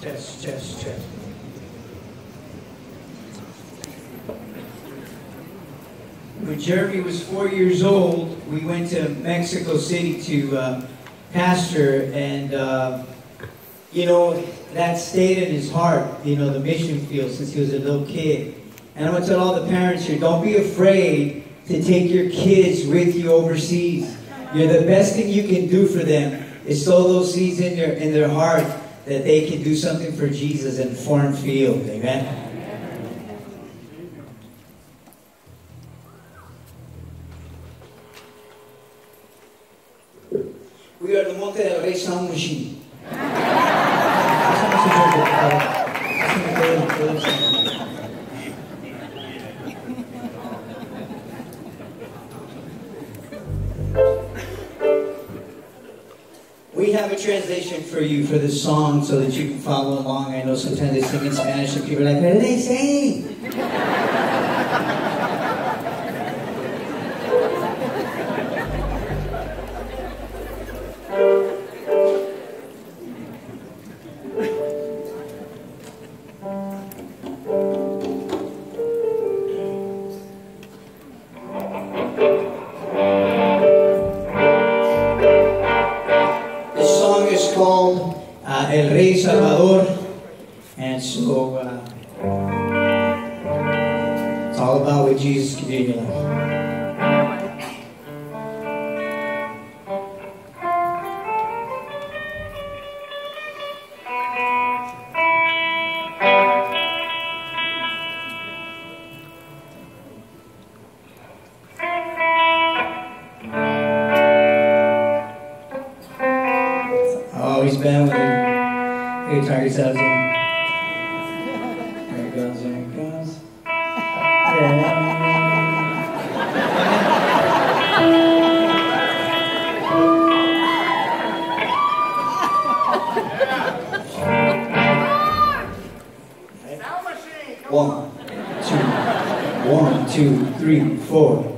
Test, test, test. When Jeremy was four years old, we went to Mexico City to uh, pastor, and uh, you know that stayed in his heart. You know the mission field since he was a little kid. And I want to tell all the parents here: don't be afraid to take your kids with you overseas. You're the best thing you can do for them is sow those seeds in their in their heart that they can do something for Jesus in foreign field. Amen. We are the Monterrey Sound Machine. have a translation for you for this song so that you can follow along. I know sometimes they sing in Spanish and people are like, what do they say? Life. Oh, he's been with him. Tiger Subs. There three, four.